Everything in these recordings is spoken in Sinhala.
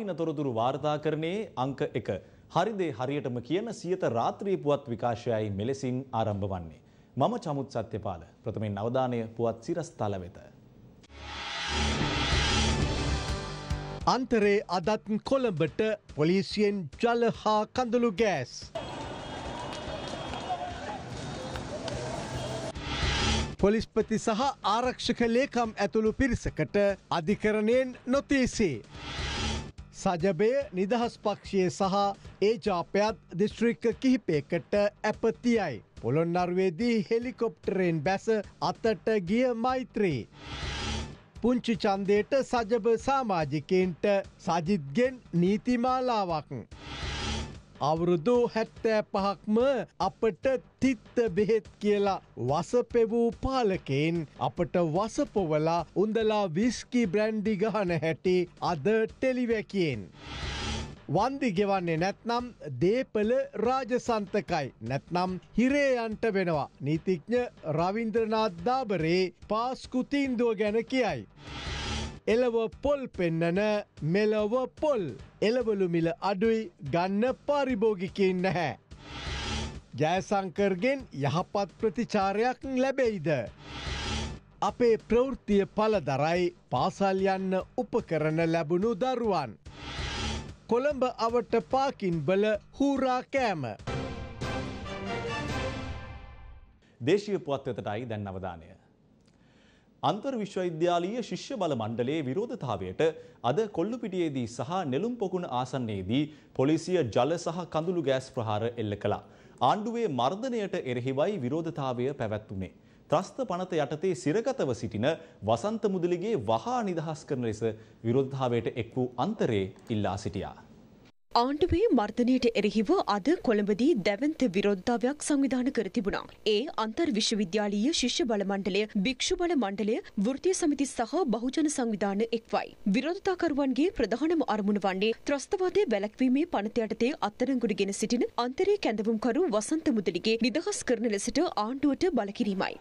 කාලීන තොරතුරු වාර්තාකරණයේ අංක එක හරිදේ හරියටම කියන සියත රාත්‍රී පුවත් විකාශයයි මෙලෙසින් ආරම්භ වන්නේ. මම චමුත් සත්‍යපාල ප්‍රථමෙන් අවධානය පුවත් සිරස්තල වෙත. අන්තරේ අදත් කොළඹට පොලිසියෙන් ජල හා කඳුළු ගෑස්. පොලිස්පති සහ ආරක්ෂක ලේකම් ඇතුළු පිරිසකට අධිකරණයෙන් නොතේසේ. සජබය නිදහස් පක්ෂය සහ ඒ ජාපයත් දිස්ත්‍රික්ක කිහිපයකට ඇපතියයි. පොළොන්නර්වේදී හෙලිකොප්ටරෙන් බැස අතට ගිය මෛත්‍රී. පුංචි චන්දයට සජබ සාමාජිකන්ට සජිත්ගෙන් නීතිමාලාවක්. අවුරුදු හැත්තෑ පහක්ම අපට තිත්ත බෙහෙත් කියලා වසපෙවූ පාලකෙන් අපට වසපොවලා උඳලා විස්කි බ්‍රැන්්ඩි ගහන හැටි අද ටෙලිවැකියෙන්. වන්දි ගෙවන්නේ නැත්නම් දේපල රාජසන්තකයි නැත්නම් හිරේයන්ට වෙනවා නීතිඥ රවින්ද්‍රනාත්දාබරේ පාස්කුතින්දුව ගැන කියයි. එලව පොල් පෙන්නන මෙලව පොල් එලවලු මිල අඩුයි ගන්න පාරිභෝගිකින් නැහැ. ජයසංකර්ගෙන් යහපත් ප්‍රතිචාරයක් ලැබෙයිද. අපේ ප්‍රවෘතිය පලදරයි පාසල් යන්න උපකරන ලැබුණු දරුවන්. කොළඹ අවට පාකින් බල හූරා කෑම. දේශීය පුවත් වෙතටයි දැන් අවධානය. අන්තර් විශ්වවිද්‍යාලීය ශිෂ්‍ය බල මණ්ඩලයේ විරෝධතාවයට අද කොල්ලුපිටියේදී සහ නෙළුම් පොකුණ ආසන්නයේදී පොලිසිය ජල සහ කඳුළු ගෑස් ප්‍රහාර එල්ල කළා. ආණ්ඩුවේ මර්ධනයට එරෙහිවයි විරෝධතාවය පැවැත්වුණේ. ත්‍රස්ත පනත යටතේ සිරගතව සිටින වසන්ත මුදලිගේ වහා නිදහස් කරන ලෙස විරෝධතාවයට එක් වූ අන්තරේ ඉල්ලා සිටියා. ආණ්ඩුවේ මර්ධනයට එරෙහිව අද කොළඹදී දැවන්ත විරෝධතාවයක් සංවිධාන කර තිබුණා. ඒ අන්තර් විශ්වවිද්‍යාලීය ශිෂ්‍ය බල මණ්ඩලය, භික්ෂු බල මණ්ඩලය, වෘත්තීය සමිති සහ බහුජන සංවිධාන එක්වයි. විරෝධතාකරුවන්ගේ ප්‍රධානම අරමුණ වන්නේ ත්‍රස්තවාදය වැළැක්වීමේ පනත යටතේ අත්අඩංගුවට ගෙන සිටින අන්තරේ කැඳවුම්කරු වසන්ත මුදලිගේ නිදහස් කරන ලෙසට ආණ්ඩුවට බල කිරීමයි.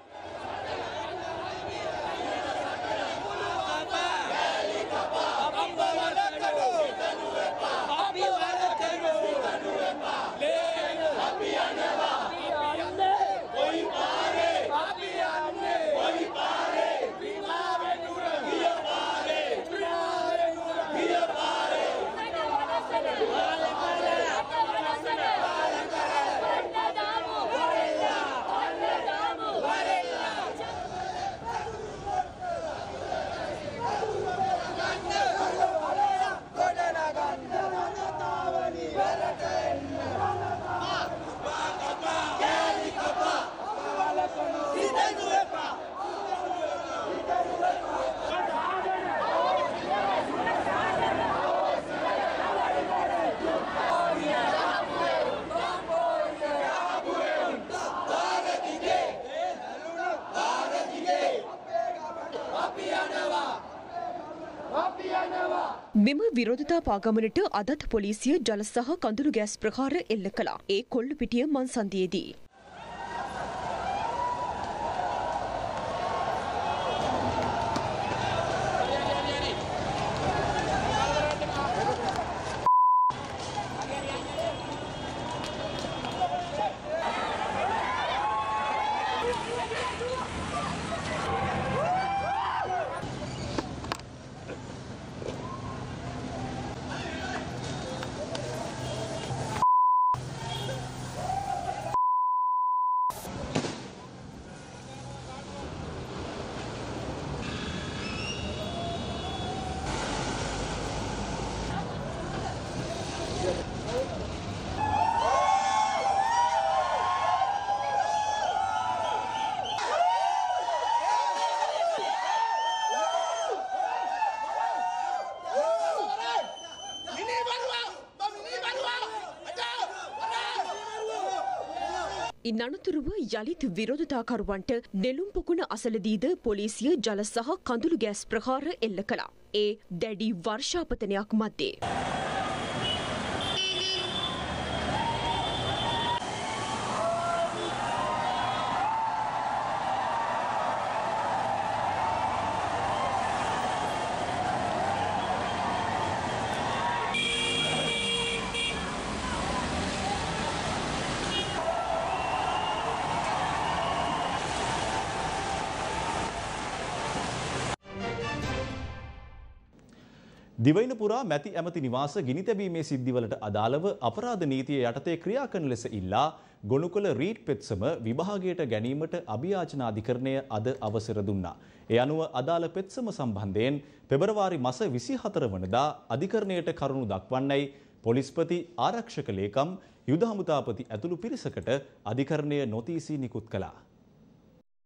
මෙම විරෝධතා පාගමනට අදත් පොලිසිය ජල සහ කඳුළු ගෑස් ප්‍රහාර එල්ල කළා. ඒ කොල්ලු පිටිය මන්සන්දියේදී. ඉන් අනතුරුව යළිත් විරෝධතාකරුවන්ට නෙළුම් පොකුණ අසලදීද පොලිසිය ජල සහ කඳුළු ගෑස් ප්‍රහාර එල්ල කළා. ඒ දැඩි වර්ෂාපතනයක් මැද්දේ. දිවයින පුරා මැති ඇමති නිවාස ගිනි තැබීමේ සිද්ධිවලට අදාළව අපරාධ නීතිය යටතේ ක්‍රියා කරන ලෙස ඉල්ලා ගොනු කළ රීට් පෙත්සම විභාගයට ගැනීමට අභියාචනා අධිකරණය අද අවසර දුන්නා. ඒ අනුව අදාළ පෙත්සම සම්බන්ධයෙන් පෙබරවාරි මස 24 වනදා අධිකරණයට කරුණු දක්වන්නයි පොලිස්පති ආරක්ෂක ලේකම් යුද හමුදාපති ඇතුළු පිරිසකට අධිකරණය නොතීසී නිකුත් කළා.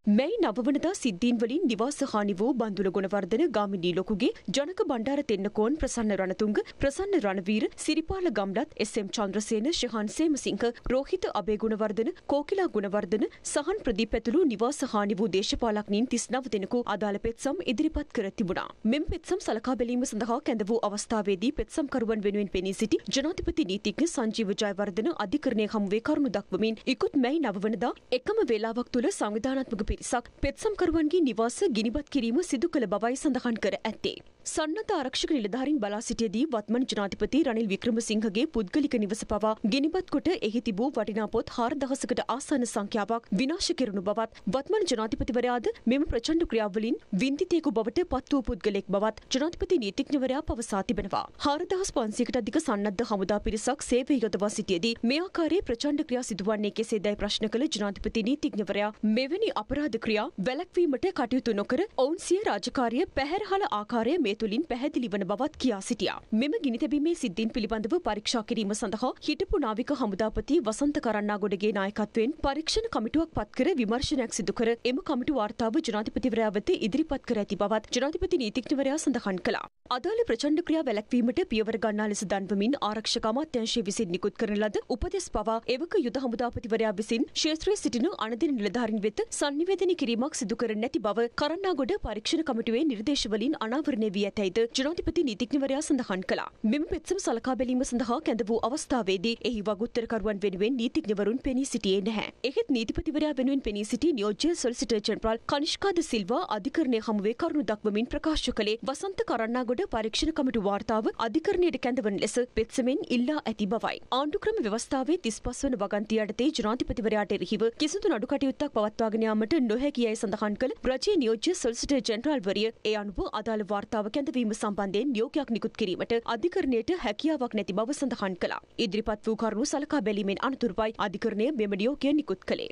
මැයි නවවනදා සිද්ධීන් වලින් නිවාස හානි වූ බන්දුල ගුණවර්ධන ගාමිණී ලොකුගේ ජනක බණ්ඩාර තෙන්නකෝන් ප්‍රසන්න රණතුංග ප්‍රසන්න රණවීර සිරිපාල ගම්ලත් එස්.එම්. චන්ද්‍රසේන ශහන් සේමසිංහ රෝහිත අබේ ගුණවර්ධන කෝකිලා ගුණවර්ධන සහන් ප්‍රදීප් ඇතුළු නිවාස හානි වූ දේශපාලඥයින් 39 දෙනෙකු අදාළ පෙත්සම් ඉදිරිපත් කර තිබුණා. මෙම පෙත්සම් සලකා බැලීම සඳහා කැඳ වූ අවස්ථාවේදී පෙත්සම්කරුවන් වෙනුවෙන් පෙනී සිටි ජනාධිපති නීතිඥ සංජීව ජයවර්ධන අධිකරණය හමුවේ කරුණු දක්වමින් ඉකුත් මැයි නවවනදා එකම වේලාවක් තුළ සංවිධානාත්මක පිරිසක් පෙත්සම්කරුවන්ගේ නිවාස ගිනිබත් කිරීම සිදු කළ බවයි සඳහන් කර ඇත්තේ. සන්නත ආරක්ෂක නිලධාරින් බලා සිටියදී වත්මන් ජනාධිපති රනිල් වික්‍රමසිංහගේ පුද්ගලික නිවස පවා ගිනිබත් කොට එහි තිබූ වටිනා පොත් 4000කට ආසන්න සංඛ්‍යාවක් විනාශ කෙරුණු බවත් වත්මන් ජනාධිපතිවරයාද මෙම ප්‍රචණ්ඩ ක්‍රියාවලින් වින්දිතයෙකු බවට පත් වූ පුද්ගලෙක් බවත් ජනාධිපති නීතිඥවරයා පවසා තිබෙනවා. 4500කට අධික සන්නද්ධ හමුදා පිරිසක් සේවය යොදවා සිටියදී මේ ආකාරයේ ප්‍රචණ්ඩ ක්‍රියා සිදුවන්නේ කෙසේදයි ප්‍රශ්න කළ ජනාධිපති නීතිඥවරයා මෙවැනි අපරාධ ක්‍රියා වැළැක්වීමට කටයුතු නොකර ඔවුන් සිය රාජකාරිය පැහැරහල ආකාරය මේ තුළින් පැහැදිලි වන බවත් කියා සිටියා. මෙම ගිනි තැබීමේ සිද්ධීන් පිළිබඳව පරීක්ෂා කිරීම සඳහා හිටපු නාවික හමුදාපති වසන්ත කරන්නාගොඩගේ නායකත්වයෙන් පරීක්ෂණ කමිටුවක් පත් කර විමර්ශනයක් සිදු කර එම කමිටු වාර්තාව ජනාධිපතිවරයා වෙත ඉදිරිපත් කර ඇති බවත් ජනාධිපති නීතිඥවරයා සඳහන් කළා. අදාළ ප්‍රචණ්ඩ ක්‍රියා වැළැක්වීමට පියවර ගන්නා ලෙස දන්වමින් ආරක්ෂක අමාත්‍යාංශය විසින් නිකුත් කරන ලද උපදෙස් පවා එවක යුද හමුදාපතිවරයා විසින් ක්ෂේත්‍රයේ සිටින අනදින නිලධාරීන් වෙත සංනිවේදනය කිරීමක් සිදු කර නැති බව කරන්නාගොඩ පරීක්ෂණ කමිටුවේ නිර්දේශවලින් අනාවරණය වී ඇතැයිද ජනාධිපති නීතිඥවරයා සඳහන් කළා. මෙම පෙත්සම සලකා බැලීම සඳහා කැඳ වූ අවස්ථාවේදී එහි වගුත්තරකරුවන් වෙනුවෙන් නීතිඥවරුන් පෙනී සිටියේ නැහැ. එහෙත් නීතිපතිවරයා වෙනුවෙන් පෙනී සිටි නියෝජ්‍ය සොලිසිටර් ජෙනරාල් කනිෂ්කාද සිල්වා අධිකරණය හමුවේ කරුණු දක්වමින් ප්‍රකාශ කළේ වසන්ත කරන්නාගොඩ පරීක්ෂණ කමිටු වාර්තාව අධිකරණයට කැඳවන ලෙස පෙත්සමෙන් ඉල්ලා ඇති බවයි. ආණ්ඩුක්‍රම ව්‍යවස්ථාවේ 35 වන වගන්තිය යටතේ ජනාධිපතිවරයාට එරෙහිව කිසිදු නඩු කටයුත්තක් පවත්වාගෙන යාමට නොහැකියයි සඳහන් කළ රජයේ නියෝජ්‍ය සොලිසිටර් ජෙනරාල්වරිය ඒ අනුව අදාළ වාර්තාව කැඳවීම සම්බන්ධයෙන් නියෝගයක් නිකුත් කිරීමට අධිකරණයට හැකියාවක් නැති බව සඳහන් කළා. ඉදිරිපත් වූ කරුණු සලකා බැලීමෙන් අනතුරුවයි අධිකරණය මෙම නියෝගය නිකුත් කළේ.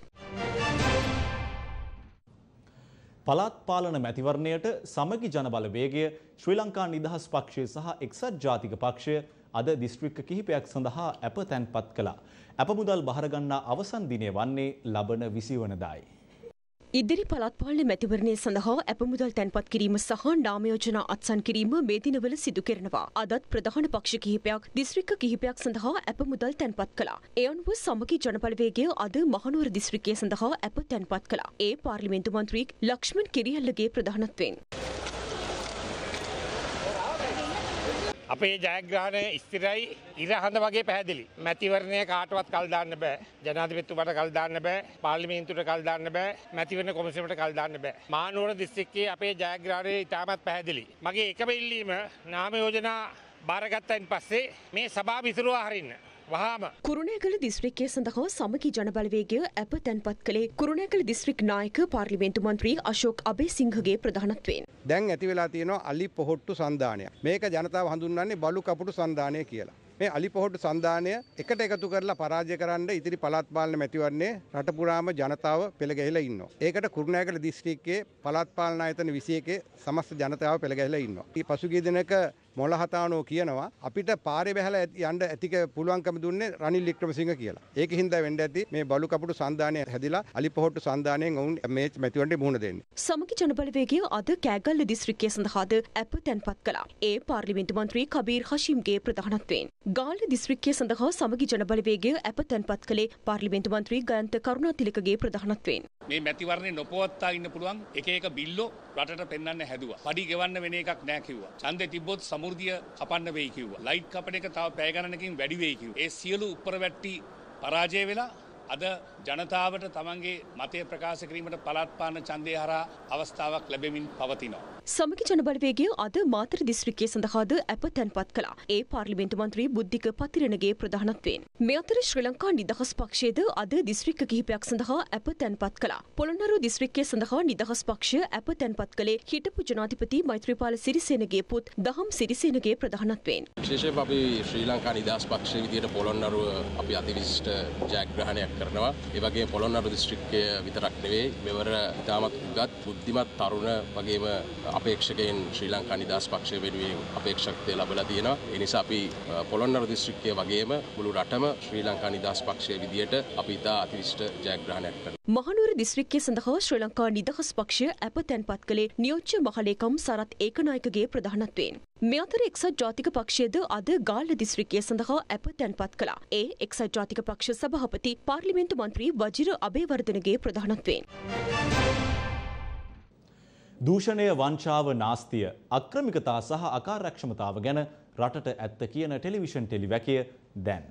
පළාත් පාලන මැතිවරණයට සමගි ජනබල වේගය ශ්‍රී ලංකා නිදහස් පක්ෂය සහ එක්සත් ජාතික පක්ෂය අද දිස්ත්‍රික්ක කිහිපයක් සඳහා ඇප තැන්පත් කළා. ඇප මුදල් බහරගන්නා අවසන් දිනය වන්නේ ලබන විසිවනදායි. ඉදිරි පළාත් පාලන මැතිවරණය සඳහා ඇපමුදල් තැන්පත් කිරීම සහ නාමයෝජනා අත්සන් කිරීම මේ දිනවල සිදු කරනවා. අදත් ප්‍රධාන පක්ෂ කිහිපයක් දිස්ත්‍රික්ක කිහිපයක් සඳහා ඇපමුදල් තැන්පත් කළා. ඒ අනුව සමගි ජනබලවේගය අද මහනුවර දිස්ත්‍රික්කය සඳහා ඇප තැන්පත් කළා. ඒ පාර්ලිමේන්තු මන්ත්‍රී ලක්ෂ්මන් කිරියල්ලගේ ප්‍රධානත්වයෙන්. අපේ ජයග්‍රහණය ස්තිරයි ඉරහඳ වගේ පැහැදිලි. මැතිවරණය කාටවත් කල්දාන්න බෑ. ජනාධිපතිතුමාට කල්දාන්න බෑ. පාර්ලිමේන්තුවට කල්දාන්න බෑ. මැතිවරණ කොමිසමට කල්දාන්න බෑ. මානුවර දිස්ත්‍රික්කයේ අපේ ජයග්‍රහණය ඉතාමත් පැහැදිලි. මගේ එකම ඉල්ලීම නාම යෝජනා බාරගත්තයින් පස්සේ මේ සභා විසුරුවා හරින්න. වහාම කුරුණෑගල දිස්ත්‍රික්කය සඳහා සමගි ජනබලවේගය ඇප තැන්පත් කළේ කුරුණෑගල දිස්ත්‍රික් නායක පාර්ලිමේන්තු මන්ත්‍රී අශෝක් අබේසිංහගේ ප්‍රධානත්වයෙන්. දැන් ඇති වෙලා තියෙනවා අලි පොහොට්ටු සන්ධානය. මේක ජනතාව හඳුන්වන්නේ බලු කපුටු සන්ධානය කියලා. මේ අලි පොහොට්ටු සන්ධානය එකට එකතු කරලා පරාජය කරන්න ඉදිරි පළාත් පාලන මැතිවරණයේ රට පුරාම ජනතාව පෙළ ගැහිලා ඉන්නවා. ඒකට කුරුණෑගල දිස්ත්‍රික්කයේ පළාත් පාලන ආයතන 21 සමස්ත ජනතාව පෙළ ගැහිලා ඉන්නවා. මේ පසුගිය දිනක මොලහතානෝ කියනවා අපිට පාරේ බැහැලා යන්න ඇතික පුළුවන්කම දුන්නේ රනිල් වික්‍රමසිංහ කියලා. ඒක හින්දා වෙන්න ඇති මේ බලු කපුටු සන්ධානය හැදිලා අලිපොහොට්ටු සන්ධානයෙන් ඔවුන් මේ මැතිවරණයට මුහුණ දෙන්නේ. සමගි ජනබලවේගය අද කෑගල්ල දිස්ත්‍රික්කය සඳහාද ඇප තැන්පත් කළා. ඒ පාර්ලිමේන්තු මන්ත්‍රී කබීර් හෂිම්ගේ ප්‍රධානත්වයෙන්. ගාල්ල දිස්ත්‍රික්කය සඳහා සමගි ජනබලවේගය ඇප තැන්පත් කළේ පාර්ලිමේන්තු මන්ත්‍රී ගයන්ත කරුණාතිලකගේ ප්‍රධානත්වයෙන්. මේ මැතිවරණය නොපවත්තා ඉන්න පුළුවන් එක එක බිල්ලෝ රටට පෙන්න්න හැදුව. පඩි ගෙවන්න වෙන එකක් නෑ කිව්වා. ඡන්දෙ තිබ්බොත් සමෘද්ධිය කපන්න වෙයි කිව්වා. ලයිට් කපන එක තව පැය ගණනකින් වැඩි වෙයි කිව්වා. ඒ සියලු උප්පරවැට්ටි පරාජය වෙලා අද ජනතාවට තමන්ගේ මතය ප්‍රකාශ කිරීමට පළත්පාන ඡන්දය හරහා අවස්ථාවක් ලැබෙමින් පවතිනවා. සමගි ජනබලවේගය අද මාතර දිස්ත්‍රික්කය සඳහාද ඇප තැන්පත් කළා. ඒ පාර්ලිමේන්තු මන්ත්‍රී බුද්ධික පතිරණගේ ප්‍රධානත්වයෙන්. මේ අතර ශ්‍රී ලංකා නිදහස් පක්ෂයේද අද දිස්ත්‍රික්ක කිහිපයක් සඳහා ඇප තැන්පත් කළා. පොළොන්නරු දිස්ත්‍රික්කය සඳහා නිදහස් පක්ෂය ඇප තැන්පත් කළේ හිටපු ජනාධිපති මෛත්‍රීපාල සිරිසේනගේ පුත් දහම් සිරිසේනගේ ප්‍රධානත්වයෙන්. විශේෂයෙන් අපි ශ්‍රී ලංකා නිදහස් පක්ෂය විදියට පොළොන්නරුව අපි අතිවිශිෂ්ට ජයග්‍රහණයක් කරනවා. ඒ වගේම පොළොන්නරු දිස්ත්‍රික්කය විතරක් නෙවෙයි මෙවර ඉතාමත් උගත් බුද්ධිමත් තරුණ වගේම අපේක්ෂකයන් ශ්‍රී ලංකා නිදහස් පක්ෂය වෙනුවෙන් අපේක්ෂකත්වය ලබලා තියෙනවා. ඒ නිසා අපි අ, පොළොන්නරු දිස්ත්‍රික්කය වගේම මුළු රටම ශ්‍රී ලංකා නිදහස් පක්ෂය විදියට අපි ඉතා අතිවිශිෂ්ට ජයග්‍රහණයක් කරනවා. මහනුවර දිස්ත්‍රික්කය සඳහා ශ්‍රී ලංකා නිදහස් පක්ෂය ඇප තැන්පත් කළේ නියෝච්‍ය මහලේකම් සරත් ඒකනායකගේ ප්‍රධානත්වයෙන්. මේ අතර එක්සත් ජාතික පක්ෂයද අද ගාල්ල දිස්ත්‍රික්කය සඳහා ඇප තැන්පත් කළා. ඒ එක්සත් ජාතික පක්ෂ සභාපති පාර්ලිමේන්තු මන්ත්‍රී වජිර අබේවර්ධනගේ ප්‍රධානත්වයෙන්. දූෂණය වංචාව නාස්තිය අක්‍රමිකතා සහ අකාර්යක්ෂමතාව ගැන රටට ඇත්ත කියන ටෙලිවිෂන් ටෙලිවැකිය දැන්.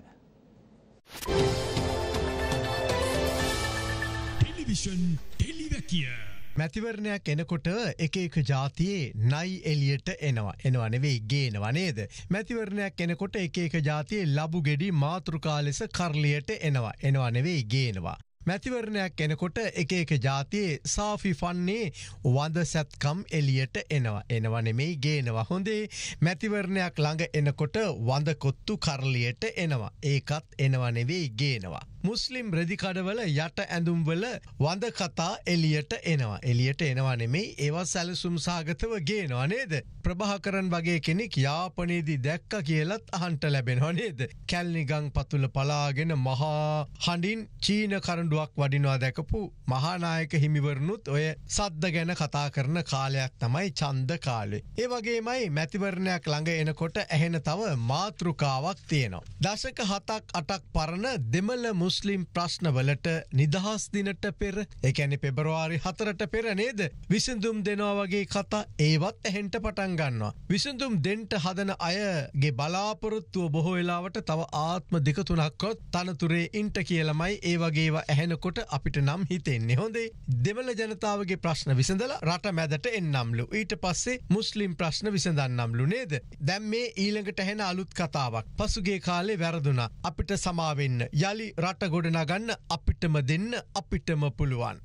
ටෙලිවිෂන් ටෙලිවැකිය. මැතිවරණයක් එනකොට එක එක ජාතියේ නයි එලියට එනවා. එනවා නෙවෙයි ගේනවා නේද? මැතිවරණයක් එනකොට එක එක ජාතියේ ලබු ගෙඩි මාතෘකා ලෙස කරලියට එනවා. එනවා නෙවෙයි ගේනවා. මැතිවරණයක් එනකොට එක එක ජාතියේ සාෆි ෆන්නේ වඳ සැත්කම් එලියට එනවා. එනවා නෙමෙයි ගේනවා. හොඳේ මැතිවරණයක් ළඟ එනකොට වඳ කොත්තු කරලියට එනවා. ඒකත් එනවා නෙවෙයි ගේනවා. මුස්ලිම් රෙදිකඩවල යට ඇඳුම්වල වඳ කතා එලියට එනවා. එලියට එනවා නෙමෙයි ඒවා සැලසුම් සාගතව ගේනවා නේද? ප්‍රභාකරන් වගේ කෙනෙක් යාපනයේදී දැක්ක කියලත් අහන්ට ලැබෙනවා නේද? කැල්නිගං පතුල පලාගෙන මහා හඬින් චීන කරඩුවක් වඩිනවා දැකපු මහානායක හිමිවරනුත් ඔය සද්ද ගැන කතා කරන කාලයක් තමයි චන්ද කාලේ. ඒ වගේමයි මැතිවරණයක් ළඟ එනකොට ඇහෙන තව මාතෘකාවක් තියෙනවා. දශක හතක් අටක් පරණ දෙමල මුස්ලිම් ප්‍රශ්නවලට නිදහස් දිනට පෙර එකැනි පෙබරවාරි හතරට පෙර නේද? විසඳුම් දෙනවා වගේ කතා ඒවත් ඇහෙන්ට පටන් ගන්නවා. විසඳුම් දෙන්ට හදන අයගේ බලාපොරොත්තුව බොහෝ වෙලාවට තව ආත්ම දෙකතුනක්කොත් තනතුරේ ඉන්ට කියලමයි ඒ වගේවා ඇහෙනකොට අපිට නම් හිතෙන්නේ. හොඳේ දෙමල ජනතාවගේ ප්‍රශ්න විසඳල රට මැදට එන්නම්ලු. ඊට පස්සේ මුස්ලිම් ප්‍රශ්න විසඳන්නම්ලු නේද? දැම් මේ ඊළඟට හැන අලුත් කතාවක්. පසුගේ කාලේ වැරදුනා. අපිට සමාවෙන්න. යළි රට ගොඩනගන්න අපිටම දෙන්න අපිටම පුළුවන්.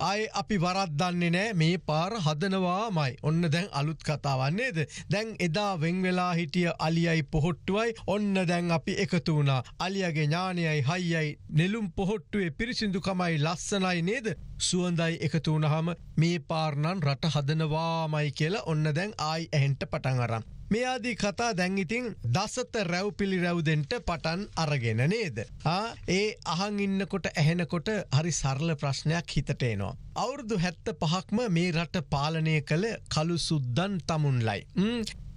අය අපි වරද්දන්නේ නෑ මේ පාර හදනවාමයි. ඔන්න දැන් අලුත් කතාවන්නේද දැන් එදා වෙංවෙලා හිටිය අලියයි පොහොට්ටුවයි. ඔන්න දැන් අපි එකතු වුණා. අලියගේ ඥානයයි හයියයි නෙලුම් පොහොට්ටුවේ පිරිසිදුකමයි ලස්සනයි නේද? සුවන්දයි එකතු වුණහම මේ පාර්ණන් රට හදනවාමයි කියලා ඔන්න දැන් ආයි ඇහෙන්ට පටන් අරම්. මේ ආදී කතා දැන් ඉතින් දසත රැව් පිළි රැව්දෙන්ට පටන් අරගෙන නේද. ආ, ඒ අහන් ඉන්නකොට ඇහෙනකොට හරි සරල ප්‍රශ්නයක් හිතට එනවා. අවුරුදු හැත්ත පහක්ම මේ රට පාලනය කළ කළු සුද්දන් තමුන්ලයි.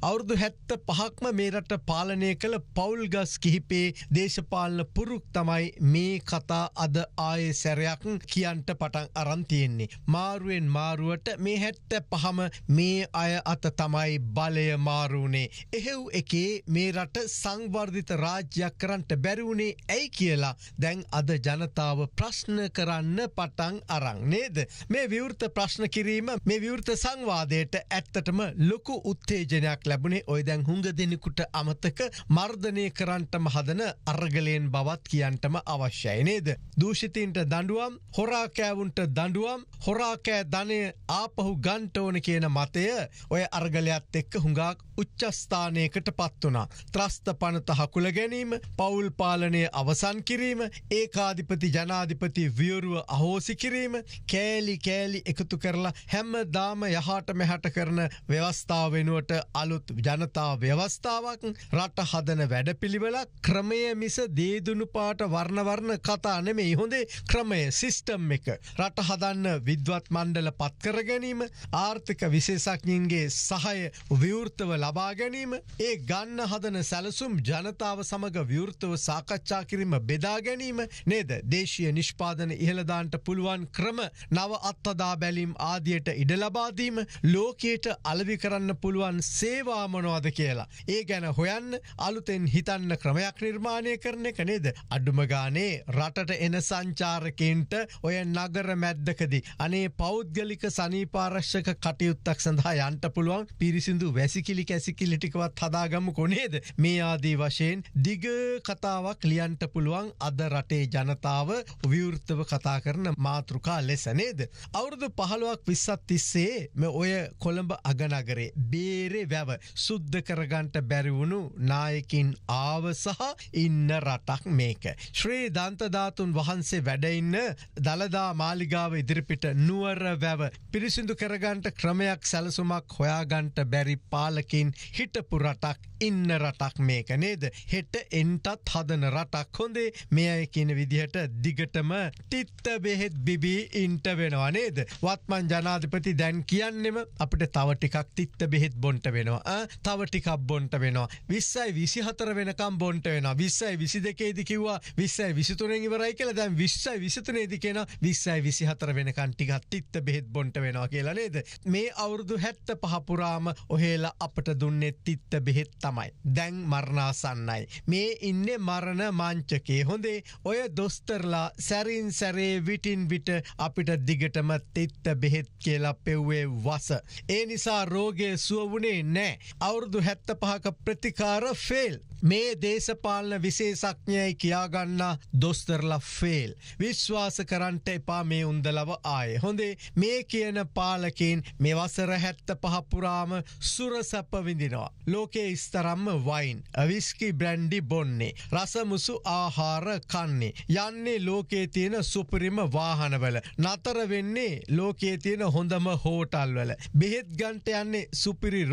ම්, අවුරුදු හැත්ත පහක්ම මේ රට පාලනය කළ පවුල්ගස් කිහිපේ දේශපාලන පුරුක් තමයි මේ කතා අද ආයේ සැරයක් කියන්ට පටන් අරන් තියෙන්නේ. මාරුවෙන් මාරුවට මේ හැට්ට පහම මේ අය අත තමයි බලය මාරුණේ. එහෙව් එකේ මේ රට සංවර්ධිත රාජ්‍යයක් කරන්ට බැරිවුණේ ඇයි කියලා දැන් අද ජනතාව ප්‍රශ්න කරන්න පටන් අරං නේද. මේ විවෘත ප්‍රශ්න කිරීම මේ විවෘත සංවාදයට ඇත්තටම ලොකු උත්තේජනයක් ලැබුණේ ඔය දැන් හුඟ දෙනෙකුට අමතක මර්ධනය කරන්නටම හදන අර්ගලයෙන් බවත් කියන්ටම අවශ්‍යයි නේද. දූෂිතීන්ට දඩුවම් හොරාකෑවුන්ට දඩුවම් හොරාකෑ ධනය ආපහු ගන්ට ඕන කියන මතය ඔය අර්ගලයක්ත් එක්ක හුඟක් උච්චස්ථානයකට පත් වනා. ත්‍රස්ත පනත හකුල ගැනීම පවුල් පාලනය අවසන් කිරීම ඒකාධිපති ජනාධිපති වියරුව අහෝසි කිරීම කෑලි කෑලි එකතු කරලා හැම්ම දාම යහට මෙහට කරන ව්‍යවස්ථාව වෙනුවට අලුත් නමුත් ජනතා ව්‍යවස්ථාවක් රට හදන වැඩපිළිවෙලක් ක්‍රමය මිස දේදුනු පාට වර්ණවර්ණ කතා නෙමෙයි. හොඳේ ක්‍රමය සිස්ටම් එක. රට හදන්න විද්වත් මණ්ඩල පත්කර ගැනීම ආර්ථික විශේෂඥන්ගේ සහය විවෘතව ලබා ගැනීම ඒ ගන්න හදන සැලසුම් ජනතාව සමඟ විවෘතව සාකච්ඡා කිරීම බෙදා ගැනීම නේද? දේශය නිෂ්පාදන ඉහළදාන්ට පුළුවන් ක්‍රම නව අත්තදා බැලීම් ආදියට ඉඩ ලබාදීම ලෝකයට අලවි කරන්න පුළුවන් සේවා මොනවද කියලා. ඒ ගැන හොයන්න අලුතෙන් හිතන්න ක්‍රමයක් නිර්මාණය කරන එක නේද. අඩුම ගානේ රටට එන සංචාරකෙන්ට ඔය නගර මැද්දකදී. අනේ පෞද්ගලික සනීපාරශ්ක කටයුත්තක් සඳහා යන්ට පුළුවන් පිරිසිදු වැසිකිලි කැසිකිලි ටිකවත් හදාගම්ම කොනේද මේ ආදී වශයෙන් දිග කතාවක් ලියන්ට පුළුවන් අද රටේ ජනතාව විවෘත්තව කතා කරන මාතෘකා ලෙස නේද. අවුරුදු පහළුවක් විස්සත් තිස්සේ මෙ ඔය කොළඹ අගනගරේ බේරේ වැව සුද්ධ කරගන්ට බැරිවුණු නායකින් ආව සහ ඉන්න රටක් මේක. ශ්‍රී දන්තධාතුන් වහන්සේ වැඩඉන්න දළදා මාලිගාව ඉදිරිපිට නුවර වැව පිරිසිදු කරගන්ට ක්‍රමයක් සැලසුමක් හොයාගන්ට බැරි පාලකින් හිටපු රටක් ඉන්න රටක් මේක නේද. හෙට එන්ටත් හදන රටක් හොඳේ මෙය කියන විදිහට දිගටම තිත්ත බෙහෙත් බිබී ඉන්ට වෙනවා නේද. වත්මන් ජනාධිපති දැන් කියන්නෙම අපිට තව ටිකක් තිත්ත බෙහෙත් බොන්ට වෙනවා තව ටිකක් බොන්ට වෙනවා. විස්සයි විසි හතර වෙනකම් බොන්ට වෙන විස්සයි විසි දෙකේදි කිව්වා විස්සයි විසිතුරෙන් ඉවරයි කියලා දැන් විශ්සයි විසිතුනේදි කියෙන විස්සයි විසි හතර වෙනකන් ටිකත් තිත්ත බෙහෙත් බොන්ට වෙනවා කියලා නේද. මේ අවුරුදු හැත්ත පහපුරාම ඔහේලා අපට දුන්නේ තිත්ත බෙහෙත් තමයි. දැන් මරණාසන්නයි. මේ ඉන්න මරණ මංචකේ හොඳේ ඔය දොස්තරලා සැරින් සැරේ විටින් විට අපිට දිගටම තිත්ත බෙහෙත් කියලා පෙව්වේ වස. ඒ නිසා රෝගය සුවවුණේ නෑ. අවුරුදු හැත්ත පහක ප්‍රතිකාර ෆෙල්. මේ දේශපාලන විශේසඥයයි කියාගන්න දොස්තරලා ෆේල්. විශ්වාස කරන්ට එපා මේ උන්දලව ආය. හොඳේ මේ කියන පාලකින් මේ වසර හැත්ත පහපුරාම සුරසැප විඳිනවා. ලෝකේ ස්තරම්ම වයින්. අවිස්කි බ්‍රැන්ඩි බොන්නේ. රසමුසු ආහාර කන්නේ. යන්නේ ලෝකේ තියෙන සුපරිම වාහනවල. නතර වෙන්නේ ලෝකයේ තියෙන හොඳම හෝටල්වල. බෙහෙත් ගන්ට යන්නේ සුපිරි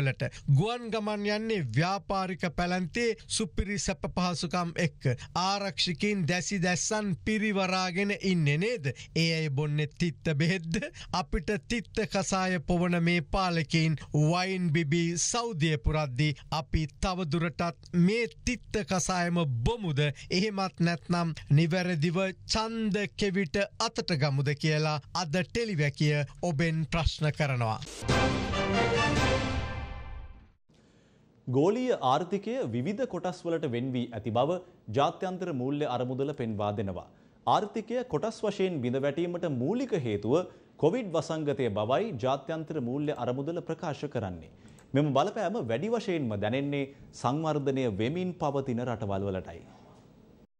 රෝහල්වලට. ගුවන් ගමන් යන්නේ ව්‍යාපාරික පැලන්තේ සුපිරි සැප පහසුකම් එක්ක. ආරක්ෂිකින් දැසි දැස්සන් පිරිවරාගෙන ඉන්න නේද. ඒ අයි බොන්න තිත්ත බෙහෙද්ද අපිට තිත්ත කසාය පොවන මේ පාලකින් වයින් බිබී සෞදිය පුරද්දි අපි තවදුරටත් මේ තිත්ත කසායම බොමුද එහෙමත් නැත්නම් නිවැරදිව චන්ද කෙවිට අතට ගමුද කියලා අද ටෙලිවැකිය ඔබෙන් ප්‍රශ්න කරනවා. ගෝලීය ආර්ථිකය විවිධ කොටස්වලට වෙන් වී ඇති බව ජාත්‍යන්තර මූල්‍ය අරමුදල පෙන්වා දෙනවා. ආර්ථිකය කොටස් වශයෙන් බිඳ වැටීමට මූලික හේතුව කොවිඩ් වසංගතය බවයි ජාත්‍යන්තර මූල්‍ය අරමුදල ප්‍රකාශ කරන්නේ. මෙම බලපෑම වැඩි වශයෙන්ම දැනෙන්නේ සංවර්ධනය වෙමින් පවතින රටවල් වලටයි.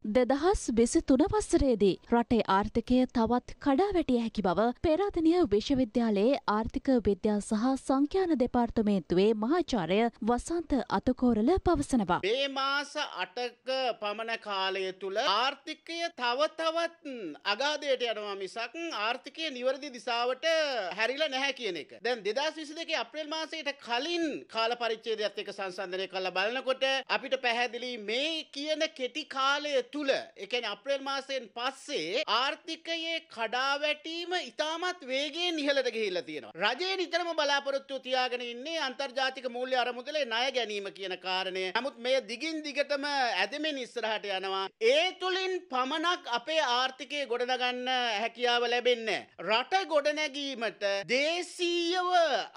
දෙදහස් විසි තුන වස්සරේදී රටේ ආර්ථිකය තවත් කඩා වැටිය හැකි බව පෙරාදනය විශ්වවිද්‍යාලයේ ආර්ථික විද්‍යා සහ සංඛ්‍යාන දෙපාර්තමේන්තුවේ මහාචාරය වසන්ත අතකෝරල පවසනවා. මේ මාස අටක පමණ කාලය තුළ ආර්ථිකය තව තවත් අගාදයට යනවා මිසක් ආර්ථිකය නිවැරදි දිසාවට හැරිල නැහැ කියන එක. දැන් දෙදස් විසි දෙක අප්‍රේල් මාසයට කලින් කාල පරිච්චේදයක්ත් එක සංසන්ධනය කළ බලනකොට අපිට පැහැදිලි මේ කියන කෙටි කාලය තුළ එකන අප්‍රේල් මාසයෙන් පස්සේ ආර්ථිකයේ කඩාවැටීම ඉතාමත් වේගේ නිහලට ගහිල්ල තියෙනවා. රජය නිතරම බලාපොරොත්තු තියාගෙන ඉන්නේ අන්තර්ජාතික මූල්‍ය අරමුදලේ ණය ගැනීම කියන කාරණය. නමුත් මේ දිගින් දිගටම ඇදමෙන් ඉස්සරහට යනවා. ඒ තුළින් පමණක් අපේ ආර්ථිකය ගොඩනගන්න හැකියාව ලැබෙන්නේ. රට ගොඩනැගීමට දේශීයව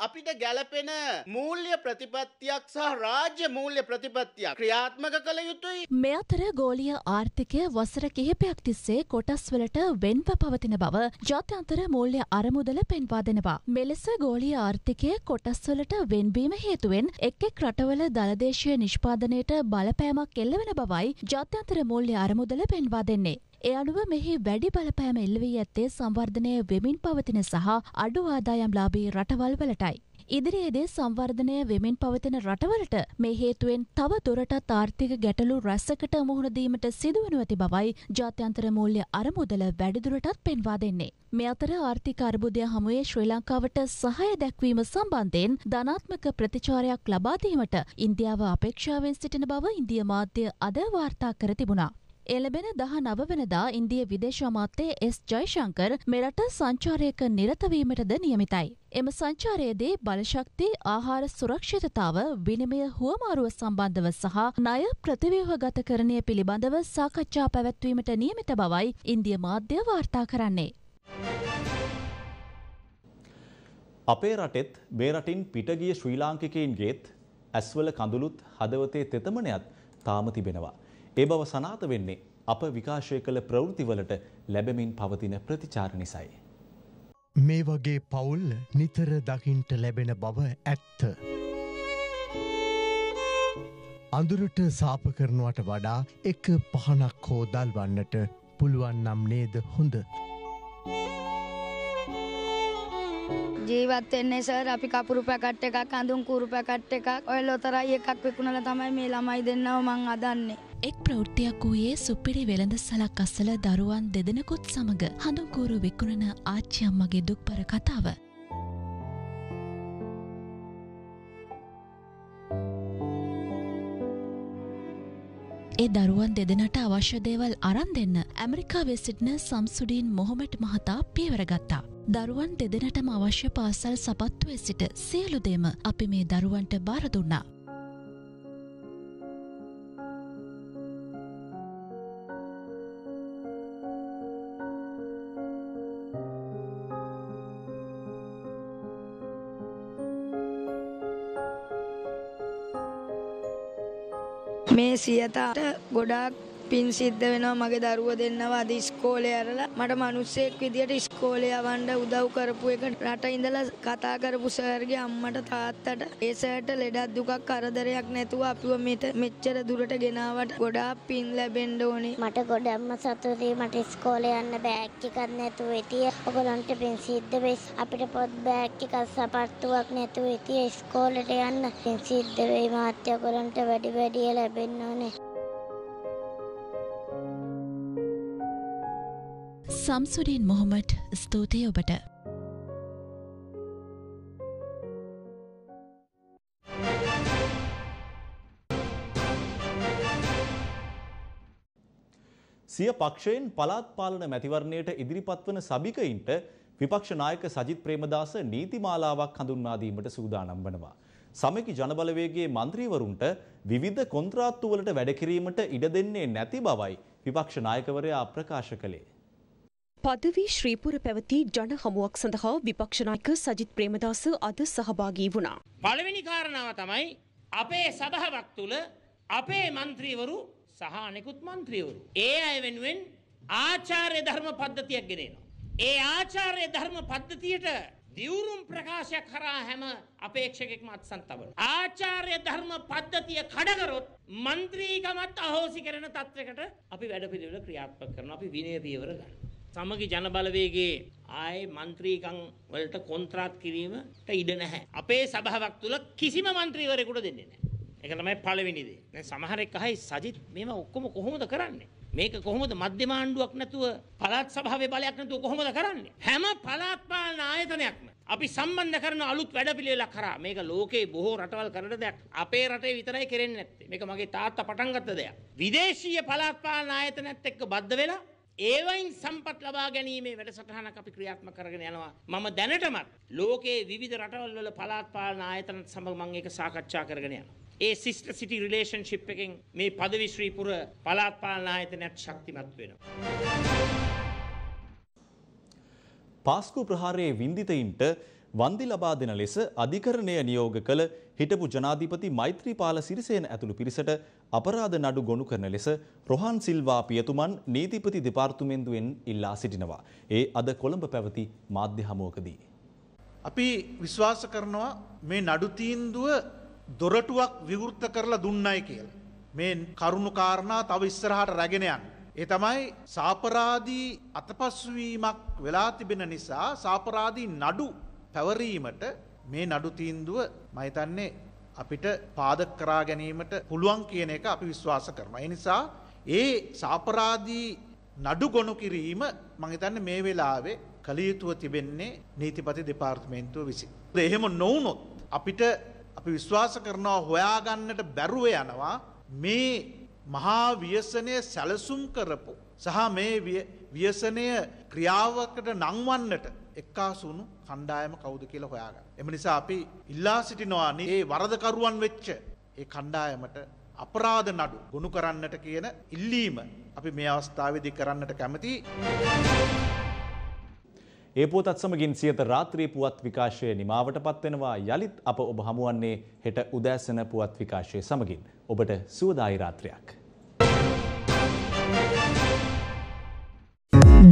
අපිට ගැලපෙන මූල්‍ය ප්‍රතිපත්තියක් සහ රාජ්‍ය මූල්‍ය ප්‍රතිපත්තියක් ක්‍රියාත්මක කළ යුතුයි. මේ අතර ගෝලිය ආර්ථිකය වසර කිහිපයක් තිස්සේ කොටස්වලට වෙන්ව පවතින බව ජාත්‍යන්තර මූල්‍ය අරමුදල පෙන්වා දෙනවා. මෙලෙස ගෝලිය ආර්ථිකය කොටස්වලට වෙන්වීම හේතුවෙන් එක් එක් රටවල දළදේශය නිෂ්පාදනයට බලපෑමක් එල්ලවෙන බවයි ජාත්‍යන්තර මූල්‍ය අරමුදල පෙන්වා දෙන්නේ. ඒ අනුව මෙහි වැඩි බලපෑම එල්ලවී ඇත්තේ සංවර්ධනය වෙමින් පවතින සහ අඩු ආදායම් ලාබී රටවල් වලටයි. ඉදිරියේදී සංවර්ධනය වෙමින් පවතින රටවලට මේ හේතුවෙන් තව දුරටත් ආර්ථික ගැටලු රැස්සකට මුහුණදීමට සිදුවනු ඇති බවයි ජාත්‍යන්තර මූල්‍ය අරමුදල වැඩිදුරටත් පෙන්වා දෙන්නේ. මේ අතර ආර්ථික අර්බුදය හමුවේ ශ්‍රී ලංකාවට සහය දැක්වීම සම්බන්ධයෙන් ධනාත්මක ප්‍රතිචාරයක් ලබාදීමට ඉන්දියාව අපේක්ෂාවෙන් සිටින බව ඉන්දිය මාධ්‍ය අද වාර්තා කර තිබුණා. එලබෙන දහ නවවනදා ඉන්දිය විදේශ අමාත්‍යය එස් ජයිශංකර් මෙරට සංචාරයක නිරතවීමටද නියමිතයි. එම සංචාරයේදී බලශක්ති ආහාර සුරක්ෂිතතාව විනිමය හුවමාරුව සම්බන්ධව සහ ණය ප්‍රතිව්‍යුහගත කරණය පිළිබඳව සාකච්ඡා පැවැත්වීමට නියමිත බවයි ඉන්දිය මාධ්‍ය වාර්තා කරන්නේ. අපේ රටෙත් මේ රටින් පිටගිය ශ්‍රී ලාංකිකයින්ගේත් ඇස්වල කඳුළුත් හදවතේ තෙතමනයත් තාම තිබෙනවා. ඒ බව සනාත වෙන්නේ අප විකාශය කළ ප්‍රවෘතිවලට ලැබෙමින් පවතින ප්‍රතිචාර නිසයි. මේ වගේ පවුල් නිතර දකිින්ට ලැබෙන බව ඇත්ත. අඳුරට සාප කරනවට වඩා එක පහනක් හෝ දල්වන්නට පුළුවන් නම් නේද හොඳ. ජීවත්වෙන්නේ සර් අපි කපුරු පැකට් එකක් අඳුම් කුරු පැකට් එකක් ඔය ලොතරයි එකක් විකුණල තමයි මේ ළමයි දෙන්නව මං අදන්නේ. එක් ප්‍රෘත්තියක් වූයේ සුපිරි වෙළඳ සලක් අස්සල දරුවන් දෙදෙනකුත් සමඟ හඳුන්කූරු විකුණන ආච්චියම්මගේ දුක්පර කතාව. ඒ දරුවන් දෙදෙනට අවශ්‍ය දේවල් අරන් දෙන්න ඇමරිකාවේ සිටින සම්සුඩීන් මොහොමට මහතා පියවරගත්තා. දරුවන් දෙදෙනටම අවශ්‍ය පාසල් සපත්තුවේ සිට සියලුදේම අපි මේ දරුවන්ට බාරදුන්නා. සියතාට ගොඩාක් පින් සිද්ධ වෙනවා මගේ දරුව දෙන්නවා අද ඉස්කෝලේ ඇරලා. මට මිනිස්සෙක් විදියට ඉස්කෝලේ යවන්න උදව් කරපු එක රට ඉඳලා කතා කරපු සර්ගේ අම්මට තාත්තට. ඒ සර්ට ලෙඩක් දුකක් කරදරයක් නැතුව අපිව මෙට මෙච්චර දුරට ගෙනාවට ගොඩාක් පින් ලැබෙන්න ඕනේ. මට ගොඩක්ම සතුටුයි. මට ඉස්කෝලේ යන්න බෑග් එකක් නැතුව ඉතිය ඔයගලන්ට පින් සිද්ධ වෙයි. අපිට පොත් බෑග් එකක් සපත්තුවක් නැතුව ඉතිය ඉස්කෝලේට යන්න පින් සිද්ධ වෙයි. මාත්‍ය ඔයගලන්ට වැඩි වැඩිය ලැබෙන්න ඕනේ. සම්සුඩීන් මොහොමට් ස්තුතියි ඔබට. සිය පක්ෂයෙන් පළාත් පාලන මැතිවරණයට ඉදිරිපත් වන සභිකයින්ට විපක්ෂ නායක සජිත් ප්‍රේමදාස නීතිමාලාවක් හඳුන්වා දීමට සූදානම් වනවා. සමකි ජනබලවේගේ මන්ත්‍රීවරුන්ට විවිධ කොන්ත්‍රාත්තුවලට වැඩ කිරීමට ඉඩ දෙන්නේ නැති බවයි විපක්ෂ නායකවරයා ප්‍රකාශ කළේ. පදවී ශ්‍රීපුර පැවති ජන හමුවක් සඳහා විපක්ෂනායක සජිත් ප්‍රේමදාස අද සහභාගී වුණා. පළවෙනි කාරණාව තමයි අපේ සභාවක් තුළ අපේ මන්ත්‍රීවරු සහ අනෙකුත් මන්ත්‍රීවරු. ඒ අය වෙනුවෙන් ආචාර්ය ධර්ම පද්ධතියක් ගෙනනවා. ඒ ආචාර්ය ධර්ම පද්ධතියට දියවුරුම් ප්‍රකාශයක් කරා හැම අපේක්ෂකෙක්ම අත්සන් තබන. ආචාර්ය ධර්ම පද්ධතිය කඩකරොත් මන්ත්‍රීකමත් අහෝසි කරන තත්වකට අපි වැඩ පිළිවෙල ක්‍රියාත්මක කරන අපි විනය පියවර ගන්න. සමගි ජනබලවේගේ ආයේ මන්ත්‍රීකං වලට කොන්ත්‍රාත් කිරීමට ඉඩ නැහැ. අපේ සභාවක් තුළ කිසිම මන්ත්‍රීවරයෙකුට දෙන්නේ නැහැ. ඒක තමයි පළවෙනි දේ. දැන් සමහරෙක් අහයි සජිත් මේව ඔක්කොම කොහොමද කරන්නේ? මේක කොහොමද මධ්‍යම ආණ්ඩුවක් නැතුව පළාත් සභාවේ බලයක් නැතුව කොහොමද කරන්නේ? හැම පළාත් පාලන ආයතනයක්ම අපි සම්බන්ධ කරන අලුත් වැඩපිළිවෙලක් කරා මේක ලෝකේ බොහෝ රටවල් කරන දෙයක් අපේ රටේ විතරයි කරෙන්නේ නැත්තේ මේක මගේ තාත්තා පටන් ගත්ත දෙයක් විදේශීය පළාත් පාලන ආයතනයත් එක්ක බද්ධ වෙලා ඒවයින් සම්පත් ලබා ගැනීමේ වැඩසටහනක් අපි ක්‍රියාත්මක කරගෙන යනවා. මම දැනටමත් ලෝකයේ විවිධ රටවල් වල පළාත් පාලන ආයතනත් සමග මම ඒක සාකච්ඡා කරගෙන යනවා. ඒ සිස්ට සිටි රිලේෂන්ශිප් එකෙන් මේ පදවි ශ්‍රීපුර පළාත් පාලන ආයතනයක් ශක්තිමත් වෙනවා. පාස්කු ප්‍රහාරයේ වින්දිතයින්ට වන්දි ලබා දෙන ලෙස අධිකරණය නියෝග කළ හිටපු ජනාධිපති මෛත්‍රීපාල සිරිසේන ඇතුළු පිරිසට අපරාධ නඩු ගොනු කරන ලෙස රොහන් සිල්වා පියතුමන් නීතිපති දෙපාර්තුමෙන්දුවෙන් ඉල්ලා සිටිනවා. ඒ අද කොළඹ පැවති මාධ්‍ය හමුවකදී. අපි විශ්වාස කරනවා මේ නඩු තීන්දුව දොරටුවක් විවෘත කරලා දුන්නයි කියලා. මේ කරුණු කාරණා තව ඉස්සරහට රැගෙන යන්න. ඒ තමයි සාපරාධී අතපස්වීමක් වෙලා තිබෙන නිසා සාපරාධී නඩු පැවරීමට මේ නඩු තීන්දුව මහිතන්නේ අපිට පාදක කරා ගැනීමට පුළුවන් කියන එක අපි විශ්වාස කරනවා. ඒ නිසා ඒ සාපරාධී නඩු ගොනු කිරීම මහිතන්න මේ වෙලාවේ කළයුතුව තිබෙන්නේ නීතිපති දෙපාර්තමේන්තුව විසි. එහෙම නොවනොත් අපිට අපි විශ්වාස කරනවා හොයාගන්නට බැරුව යනවා මේ මහා ව්‍යසනය සැලසුම් කරපු සහ මේ ව්‍යසනය ක්‍රියාවකට නංවන්නට එක්කාසුණු කණ්ඩායම කෞුද කියල හොයාග. එම නිසා අපි ඉල්ලා සිටිනවා ඒ වරදකරුවන් වෙච්ච ඒ කණ්ඩායමට අපරාධ නඩු ගුණු කරන්නට කියන ඉල්ලීම අපි මේ අවස්ථාවදි කරන්නට කැමති. ඒ පුවතත් සමගින් සියත රාත්‍රී පුවත් විකාශය නිමාවට පත්වෙනවා යළිත් අප ඔබ හමුවන්නේ හෙට උදෑසන පුවත් විකාශය සමගින් ඔබට සුවදායි රාත්‍රයක්.